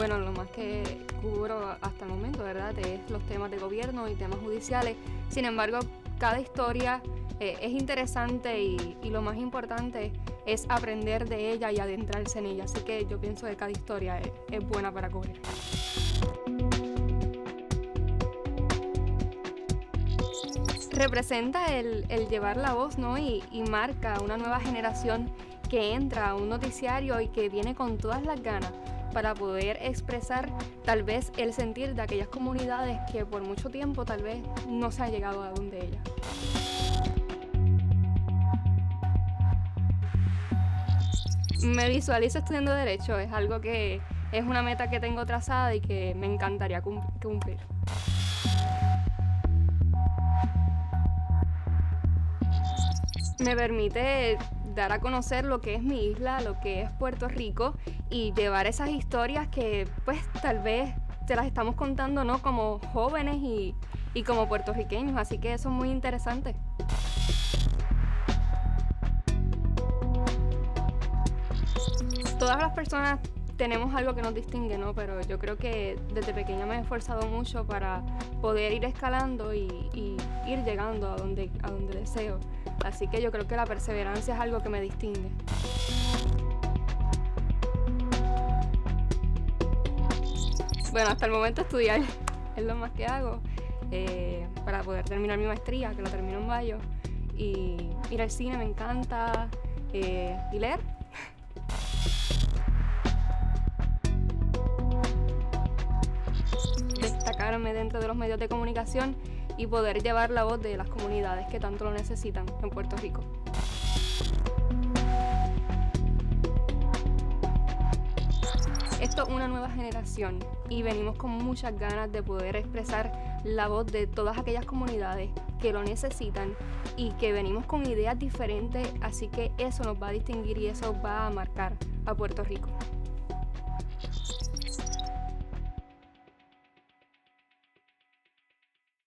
Bueno, lo más que cubro hasta el momento, ¿verdad? Es los temas de gobierno y temas judiciales. Sin embargo, cada historia eh, es interesante y, lo más importante es aprender de ella y adentrarse en ella. Así que yo pienso que cada historia es, es buena para cubrir. representa el, llevar la voz ¿no? y, y, marca una nueva generación que entra a un noticiario y que viene con todas las ganas para poder expresar tal vez el sentir de aquellas comunidades que por mucho tiempo tal vez no se ha llegado a donde ellas. Me visualizo estudiando Derecho, es algo que es una meta que tengo trazada y que me encantaría cumplir. me permite dar a conocer lo que es mi isla, lo que es Puerto Rico y llevar esas historias que pues tal vez te las estamos contando no como jóvenes y, y como puertorriqueños, así que eso es muy interesante. Todas las personas tenemos algo que nos distingue, ¿no? Pero yo creo que desde pequeña me he esforzado mucho para poder ir escalando y, ir llegando a donde, a donde deseo. Así que yo creo que la perseverancia es algo que me distingue. Bueno, hasta el momento estudiar es lo más que hago eh, para poder terminar mi maestría, que la termino en mayo. Y ir al cine me encanta eh, y leer. Destacarme dentro de los medios de comunicación y poder llevar la voz de las comunidades que tanto lo necesitan en Puerto Rico. Esto es una nueva generación y venimos con muchas ganas de poder expresar la voz de todas aquellas comunidades que lo necesitan y que venimos con ideas diferentes, así que eso nos va a distinguir y eso va a marcar a Puerto Rico.